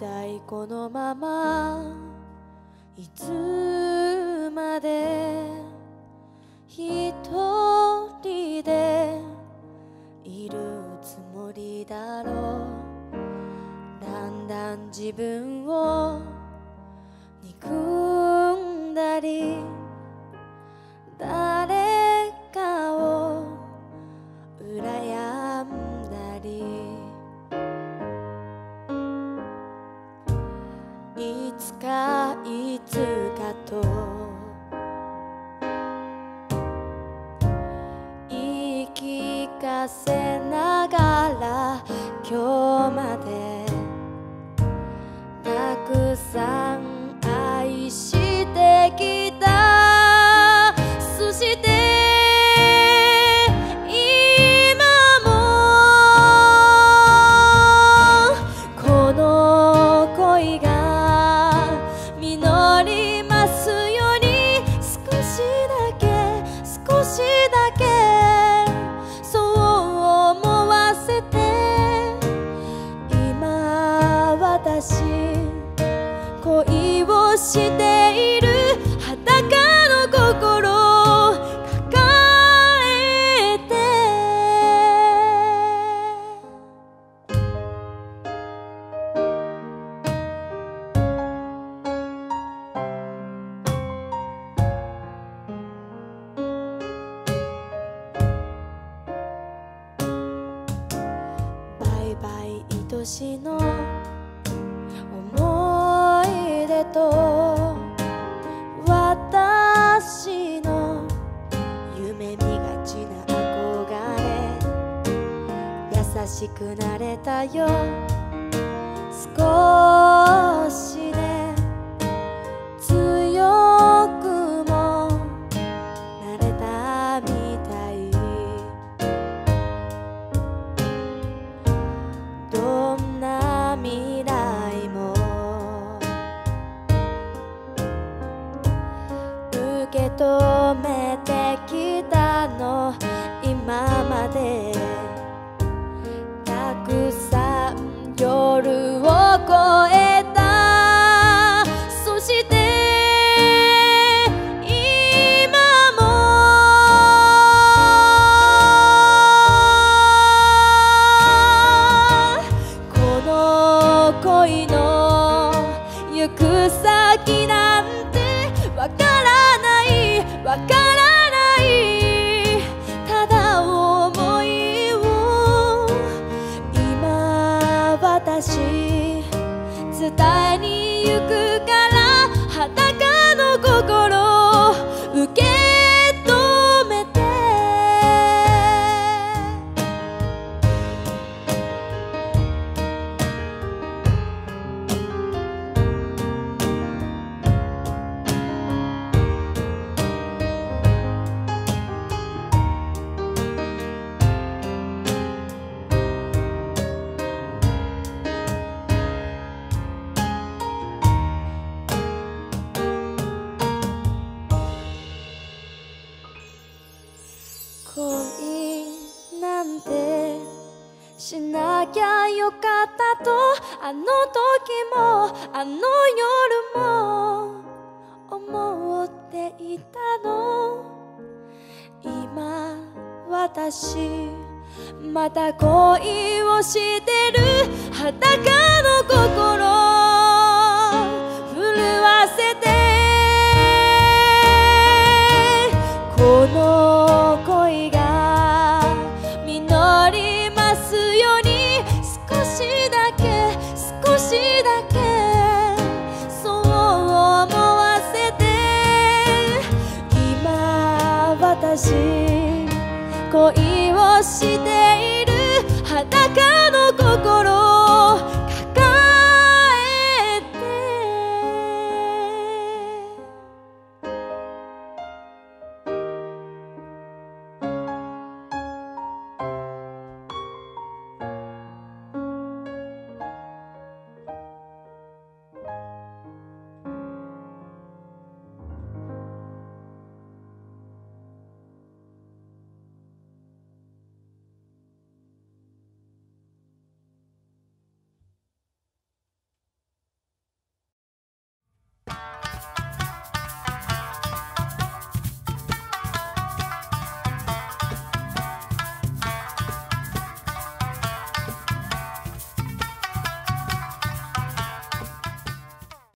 たいこのままいつまで一人でいるつもりだろう。だんだん自分を憎んだりつかと。言い聞かせながら今日まで年の思い出と私の夢見がちな憧れ。優しくなれたよ。止めてきたの。今まで。たくさん夜を越え私伝えにしなきゃよかったとあの時もあの夜も思っていたの。今私また恋をしてる。裸の心震わせてし恋をして